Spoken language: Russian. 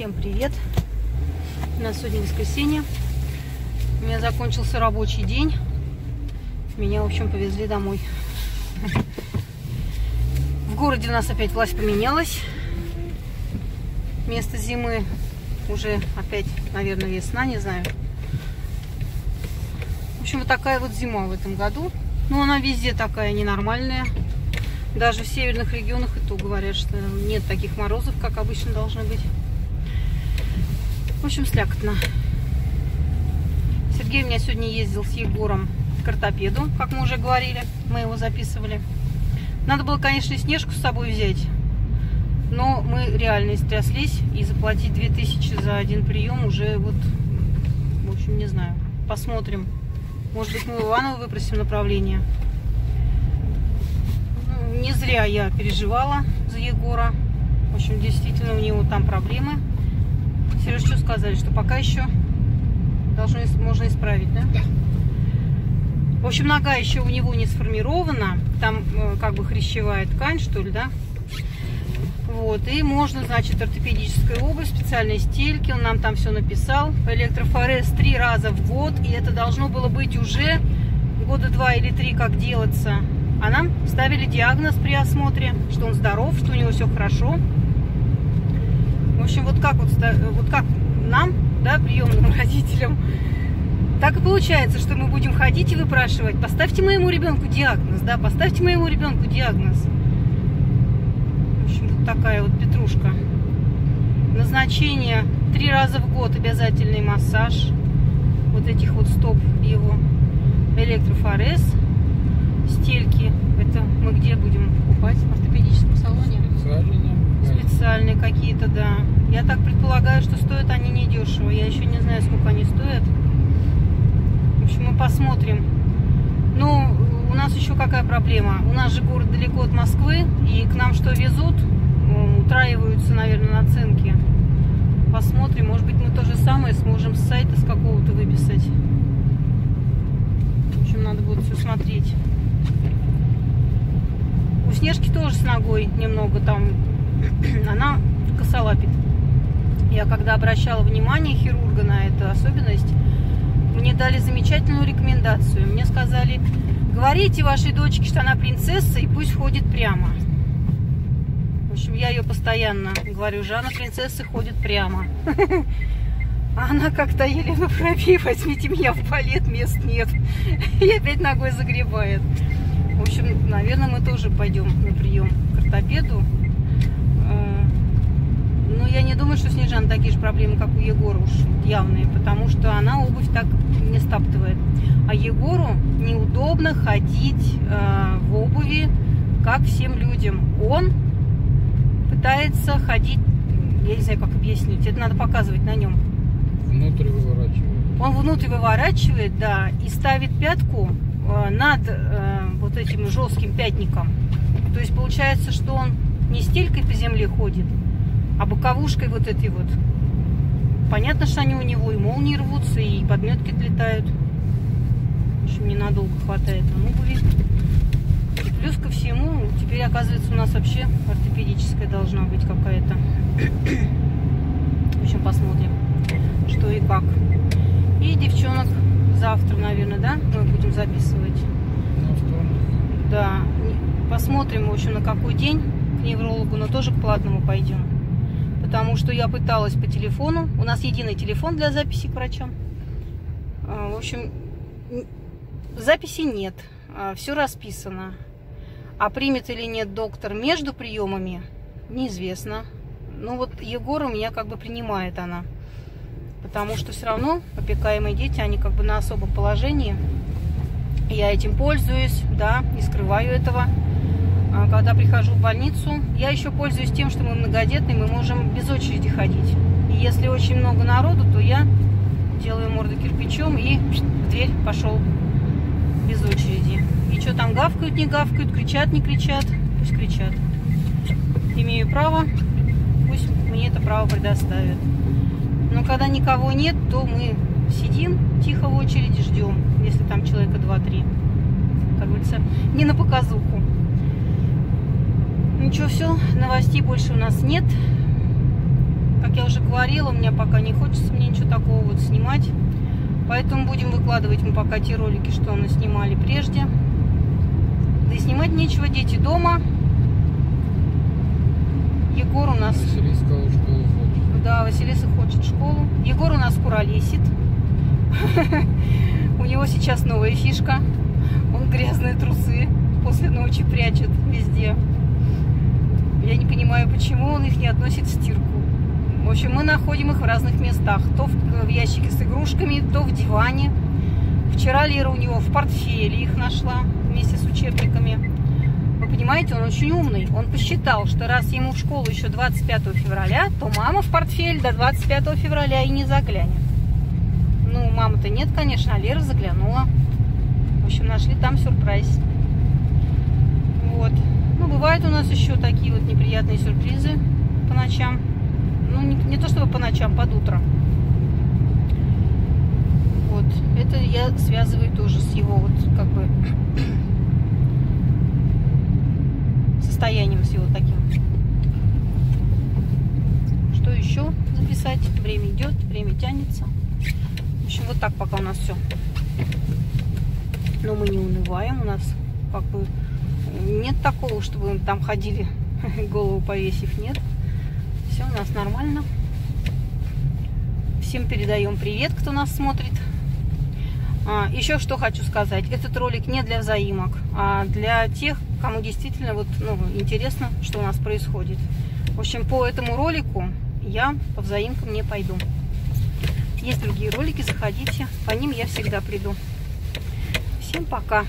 Всем привет! У нас сегодня воскресенье. У меня закончился рабочий день. Меня, в общем, повезли домой. В городе у нас опять власть поменялась. Место зимы уже опять, наверное, весна, не знаю. В общем, вот такая вот зима в этом году. Но она везде такая ненормальная. Даже в северных регионах и то говорят, что нет таких морозов, как обычно должны быть. В общем, слякотно. Сергей у меня сегодня ездил с Егором к ортопеду, как мы уже говорили. Мы его записывали. Надо было, конечно, снежку с собой взять. Но мы реально истряслись. И заплатить 2000 за один прием уже вот... В общем, не знаю. Посмотрим. Может быть, мы в Иваново выпросим направление. Ну, не зря я переживала за Егора. В общем, действительно, у него там проблемы. Сереж, что сказали? Что пока еще должно, можно исправить, да? Да. В общем, нога еще у него не сформирована. Там э, как бы хрящевая ткань, что ли, да? Вот, и можно, значит, ортопедическая обувь, специальные стельки, он нам там все написал. Электрофорез три раза в год, и это должно было быть уже года два или три, как делаться. А нам ставили диагноз при осмотре, что он здоров, что у него все хорошо. В общем, вот как, вот, вот как нам, да, приемным родителям, так и получается, что мы будем ходить и выпрашивать, поставьте моему ребенку диагноз, да, поставьте моему ребенку диагноз. В общем, вот такая вот петрушка. Назначение три раза в год обязательный массаж вот этих вот стоп его электрофорез, стельки. Это мы где будем покупать? В ортопедическом салоне? Специально. Специальные какие-то, да. Предполагаю, что стоят они недешево. Я еще не знаю, сколько они стоят. В общем, мы посмотрим. Ну, у нас еще какая проблема? У нас же город далеко от Москвы, и к нам что везут, утраиваются, наверное, наценки. Посмотрим, может быть, мы то же самое сможем с сайта с какого-то выписать. В общем, надо будет все смотреть. У Снежки тоже с ногой немного там, она косолапит. Я когда обращала внимание хирурга на эту особенность, мне дали замечательную рекомендацию. Мне сказали, говорите вашей дочке, что она принцесса, и пусть ходит прямо. В общем, я ее постоянно говорю, Жанна принцессы ходит прямо. А она как-то еле ну пробей, возьмите меня в балет, мест нет. И опять ногой загребает. В общем, наверное, мы тоже пойдем на прием к ортопеду. Я не думаю, что Снежан такие же проблемы, как у Егора уж явные, потому что она обувь так не стаптывает. А Егору неудобно ходить э, в обуви, как всем людям. Он пытается ходить, я не знаю, как объяснить, это надо показывать на нем. Внутрь выворачивает. Он внутрь выворачивает, да, и ставит пятку э, над э, вот этим жестким пятником. То есть получается, что он не стелькой по земле ходит, а боковушкой вот этой вот. Понятно, что они у него и молнии рвутся, и подметки отлетают. Общем, ненадолго хватает обуви. И плюс ко всему, теперь, оказывается, у нас вообще ортопедическая должна быть какая-то. В общем, посмотрим, что и как. И девчонок завтра, наверное, да, мы будем записывать. Да, посмотрим, в общем, на какой день к неврологу, но тоже к платному пойдем. Потому что я пыталась по телефону. У нас единый телефон для записи к врачам. А, В общем, записи нет. Все расписано. А примет или нет доктор между приемами, неизвестно. Ну вот Егор у меня как бы принимает она. Потому что все равно опекаемые дети, они как бы на особом положении. Я этим пользуюсь, да, не скрываю этого. А Когда прихожу в больницу, я еще пользуюсь тем, что мы многодетные, мы можем без очереди ходить. И если очень много народу, то я делаю морду кирпичом и в дверь пошел без очереди. И что там гавкают, не гавкают, кричат, не кричат, пусть кричат. Имею право, пусть мне это право предоставят. Но когда никого нет, то мы сидим тихо в очереди, ждем, если там человека 2-3. Как говорится, не на показуху. Ничего, все, новостей больше у нас нет. Как я уже говорила, меня пока не хочется мне ничего такого вот снимать. Поэтому будем выкладывать мы пока те ролики, что мы снимали прежде. Да и снимать нечего, дети дома. Егор у нас... Василий сказал, школу хочет. Да, Василиса хочет школу. Егор у нас куролесит. У него сейчас новая фишка. Он грязные трусы после ночи прячет везде. Я не понимаю, почему он их не относит в стирку. В общем, мы находим их в разных местах. То в, в ящике с игрушками, то в диване. Вчера Лера у него в портфеле их нашла вместе с учебниками. Вы понимаете, он очень умный. Он посчитал, что раз ему в школу еще 25 февраля, то мама в портфель до 25 февраля и не заглянет. Ну, мамы-то нет, конечно, а Лера заглянула. В общем, нашли там сюрприз. Вот. Ну, бывают у нас еще такие вот неприятные сюрпризы по ночам. Ну, не, не то чтобы по ночам, под утро. Вот. Это я связываю тоже с его вот как бы состоянием с его таким. Что еще записать? Время идет, время тянется. В общем, вот так пока у нас все. Но мы не унываем. У нас как бы нет такого, чтобы мы там ходили, голову повесив. Нет. Все у нас нормально. Всем передаем привет, кто нас смотрит. А, еще что хочу сказать. Этот ролик не для взаимок, а для тех, кому действительно вот, ну, интересно, что у нас происходит. В общем, по этому ролику я по взаимкам не пойду. Есть другие ролики, заходите. По ним я всегда приду. Всем пока.